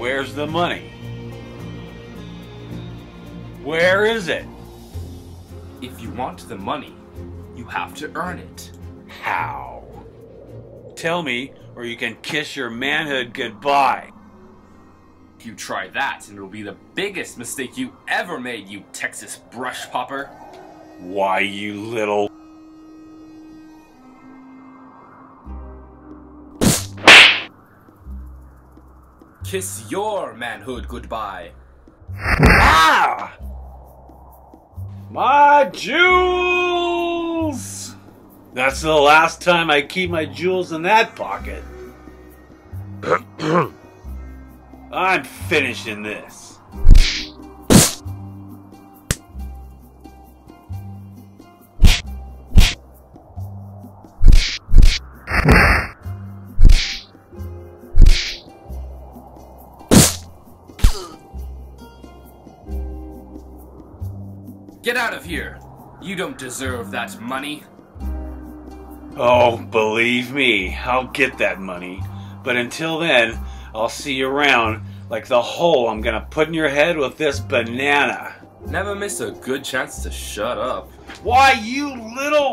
Where's the money? Where is it? If you want the money, you have to earn it. How? Tell me, or you can kiss your manhood goodbye. If you try that, and it'll be the biggest mistake you ever made, you Texas brush popper. Why, you little. Kiss your manhood goodbye. Ah! My jewels! That's the last time I keep my jewels in that pocket. I'm finishing this. Get out of here! You don't deserve that money. Oh, believe me, I'll get that money. But until then, I'll see you around like the hole I'm gonna put in your head with this banana. Never miss a good chance to shut up. Why, you little.